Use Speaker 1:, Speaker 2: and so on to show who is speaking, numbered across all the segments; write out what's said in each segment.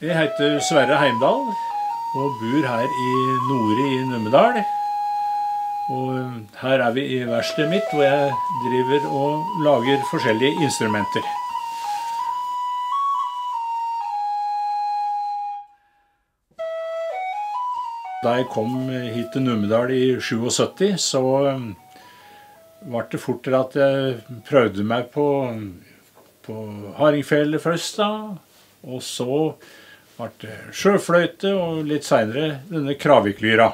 Speaker 1: Jeg heter Sverre Heimdal og bor her i Nore i Numedal. Og her er vi i verkstedet mitt, hvor jeg driver og lager forskjellige instrumenter. Da jeg kom hit til Numedal i 77, så ble det fort til at jeg prøvde meg på, på hardingfele først, da. Og så ble det sjøfløyte, og litt seinere denne kraviklyra.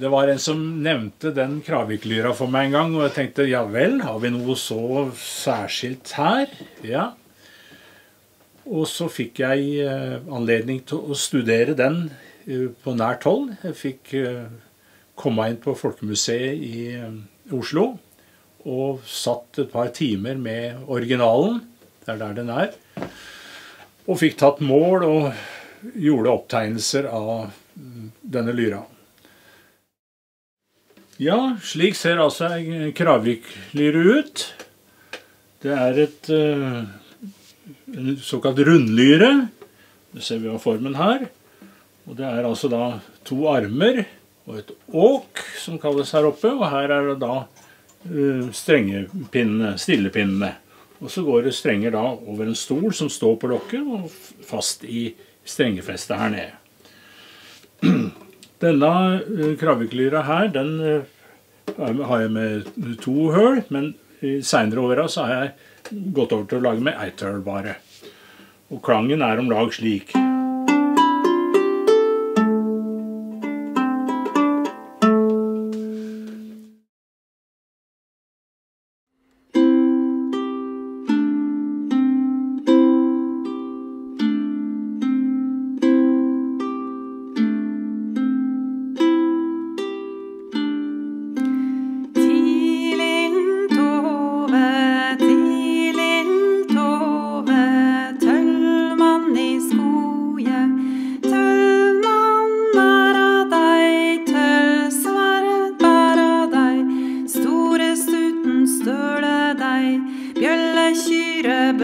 Speaker 1: Det var en som nevnte den kraviklyra for meg en gang, og jeg tenkte ja vel, har vi noe så særskilt her? Ja. Og så fikk jeg anledning til å studere den på nært hold. Jeg fikk komme inn på Folkemuseet i Oslo og satt et par timer med originalen. Det er der den er. Og fikk tatt mål og gjorde opptegnelser av denne lyra. Ja, slik ser altså ei Kravik-lyre ut. Det er et en såkalt rundlyre. Det ser vi av formen her. Og det er altså da to armer og et åk som kalles her oppe. Og her er det da uh, strengepinnene, stillepinnene. Og så går det strenger da over en stol som står på lokket og fast i strengefestet her nede. Denne uh, her, den uh, har jeg med to høl, men i seinere åra har jeg gått over til å lage med ett høl bare. Og klangen er om lag slik.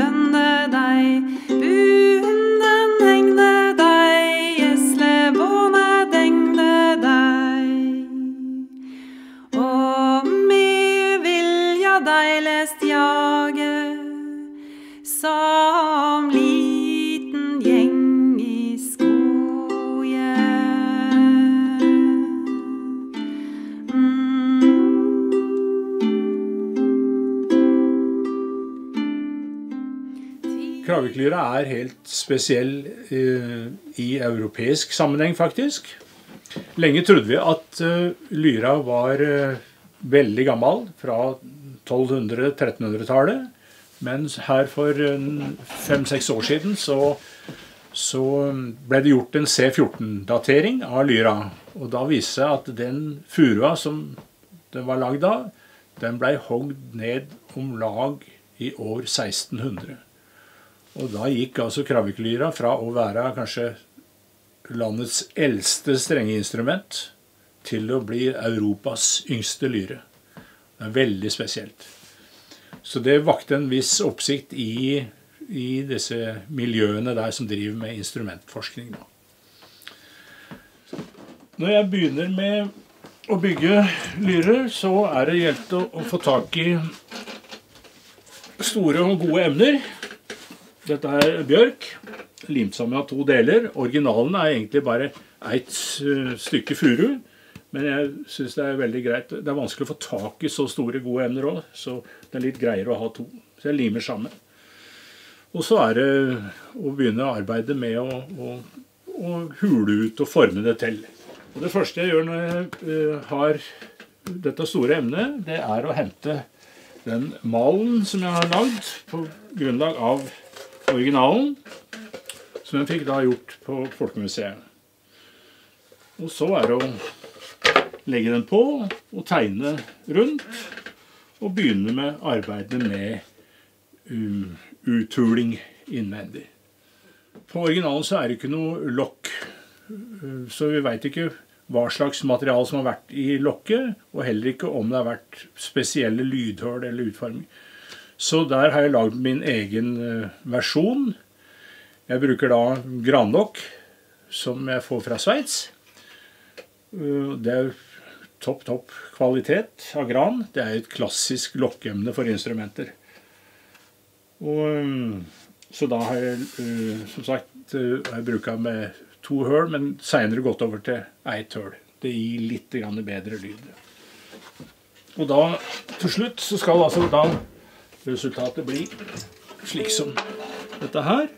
Speaker 1: lønne deg. Kraviklyra er helt spesiell uh, i europeisk sammenheng, faktisk. Lenge trodde vi at uh, lyra var uh, veldig gammel, fra 1200-1300-tallet. Men her for fem-seks år siden så, så, ble det gjort en C14-datering av lyra. Og da viste seg at den furua som den var lagd av, den blei hogd ned om lag i år 1600. Og da gikk altså kraviklyra fra å være kanskje landets eldste strengeinstrument til å bli Europas yngste lyre. Det er veldig spesielt. Så det vakte en viss oppsikt i, i disse miljøene der som driver med instrumentforskning. Når jeg begynner med å bygge lyrer, så er det hjelp å, å få tak i store og gode emner. Dette er bjørk, limt sammen av to deler. Originalen er egentlig bare ett stykke furu. Men jeg syns det er veldig greit. Det er vanskelig å få tak i så store, gode emner òg, så det er litt greiere å ha to. Så jeg limer sammen. Og så er det å begynne arbeidet med å, å, å, hule ut og forme det til. Og Det første jeg gjør når jeg uh, har dette store emnet, det er å hente den malen som jeg har lagd på grunnlag av originalen. Som jeg fikk da gjort på Folkemuseet. Og så er det å legge den på og tegne rundt. Og begynne med arbeidet med uthuling innvendig. På originalen så er det ikke noe lokk, så vi veit ikke hva slags materiale som har vært i lokket, og heller ikke om det har vært spesielle lydhull eller utforming. Så der har jeg lagd min egen versjon. Jeg bruker da granlokk som jeg får fra Sveits. Uh, Det er topp, topp kvalitet av gran. Det er et klassisk lokkeemne for instrumenter. Og, um, så da har jeg som sagt jeg bruka med to høl, men seinere gått over til ett høl. Det gir litt bedre lyd. Og da, til slutt, så skal altså da resultatet bli slik som dette her.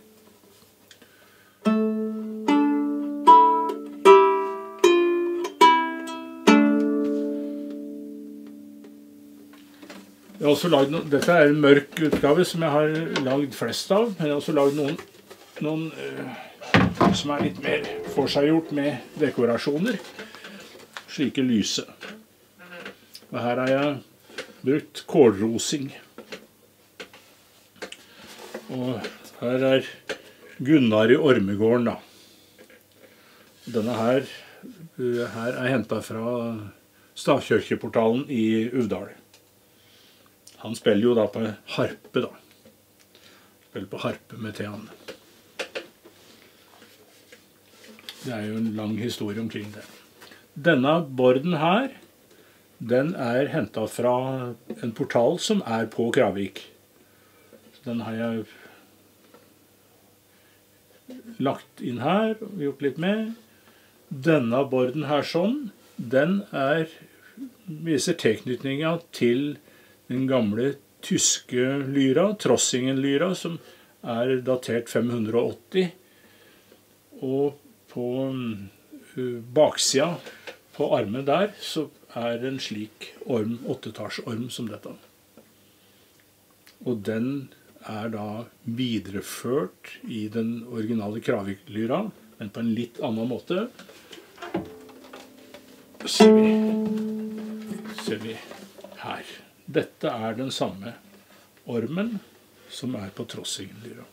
Speaker 1: Noen, Dette er en mørk utgave som jeg har lagd flest av. Men jeg har også lagd noen, noen uh, som er litt mer forseggjort med dekorasjoner. Slike lyse. Og her har jeg brukt kålrosing. Og her er Gunnar i Ormegården, da. Denne her, eh, her er henta fra stavkirkeportalen i Uvdal. Han spiller jo da på harpe, da. Spiller på harpe med Thean. Det er jo en lang historie omkring det. Denne borden her, den er henta fra en portal som er på Kravik. Den har jeg lagt inn her og gjort litt med. Denne borden her sånn, den er, viser tilknytninga til den gamle tyske lyra, Trossingen-lyra, som er datert 580. Og på uh, baksida på armen der så er en slik orm, åttetallsorm som dette. Og den er da videreført i den originale Kravik-lyra, men på en litt annen måte. Ser vi, ser vi her. Dette er den samme ormen som er på Trossingen-lyra.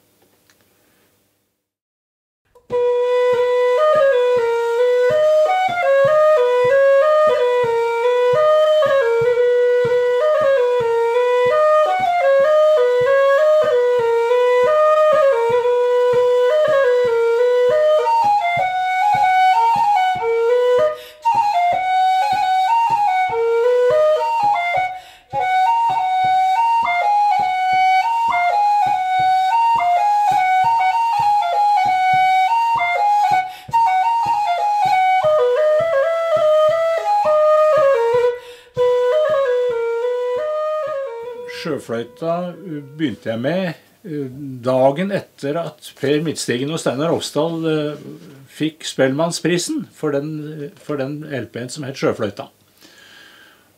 Speaker 1: Sjøfløyta begynte jeg med eh, dagen etter at Per Midtstigen og Steinar Ofsdal eh, fikk Spellemannsprisen for den, den LP-en som het Sjøfløyta.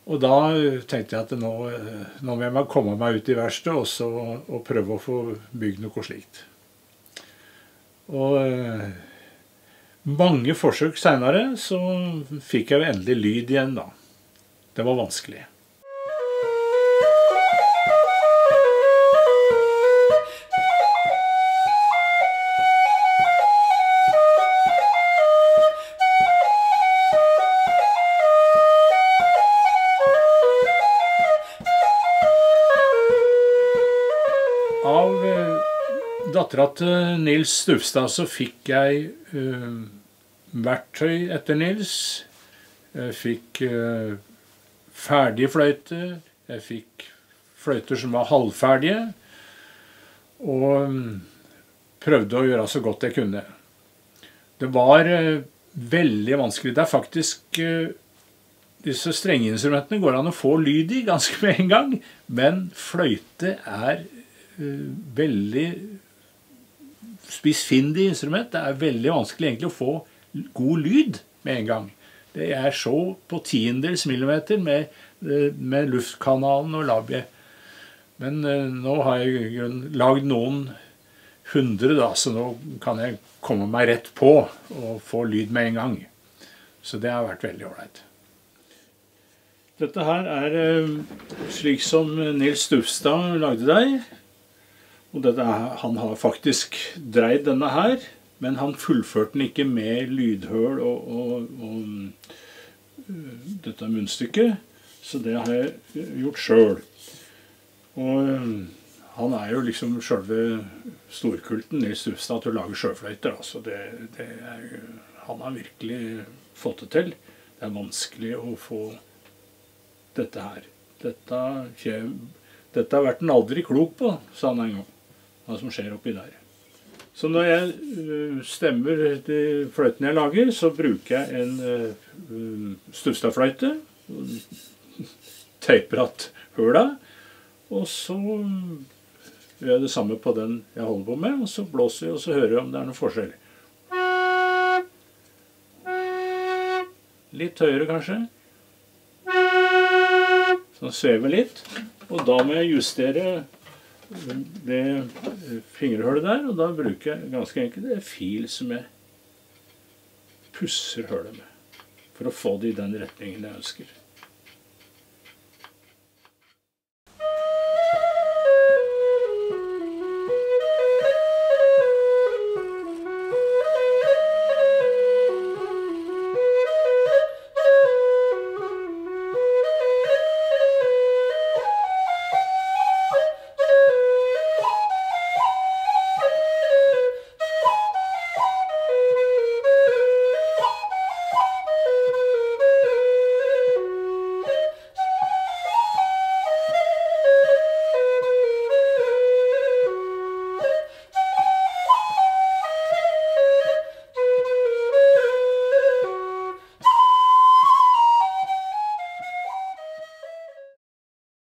Speaker 1: Og da tenkte jeg at nå, nå må jeg komme meg ut i verkstedet og, og prøve å få bygd noe slikt. Og eh, mange forsøk seinere så fikk jeg jo endelig lyd igjen, da. Det var vanskelig. Dattera til Nils Stufstad så fikk jeg uh, verktøy etter Nils. Jeg fikk uh, ferdige fløyter. Jeg fikk fløyter som var halvferdige. Og um, prøvde å gjøre så godt jeg kunne. Det var uh, veldig vanskelig. Det er faktisk eh, disse strengeinstrumentene går an å få lyd i ganske med en gang, men fløyte er eh, veldig spissfindig instrument. Det er veldig vanskelig egentlig å få god lyd med en gang. Det er så på tiendels millimeter med, eh, med luftkanalen og labiet. Men eh, nå har jeg lagd noen hundre, da, så nå kan jeg komme meg rett på og få lyd med en gang. Så det har vært veldig ålreit. Dette her er eh, slik som Nils Stufstad lagde deg. Og dette han har faktisk dreid denne her, men han fullførte den ikke med lydhøl og, og, og øh, dette munnstykket. Så det har jeg gjort sjøl. Og øh, han er jo liksom sjølve storkulten Nils Stufstad til å lage sjøfløyter. Altså det, det er, han har virkelig fått det til. Det er vanskelig å få dette her. Dette, dette har vært en aldri klok på, sa han en gang. Hva som skjer oppi der. Så når jeg uh, stemmer de fløytene jeg lager, så bruker jeg en uh, Stufstad-fløyte. Teiper att høla. Og så gjør jeg det samme på den jeg holder på med, og så blåser jeg, og så hører jeg om det er noen forskjell. Litt høyere, kanskje. Så den svever litt. Og da må jeg justere det fingerhullet der, og da bruker jeg ganske enkelt en fil som jeg pusser hullet med. For å få det i den retningen jeg ønsker.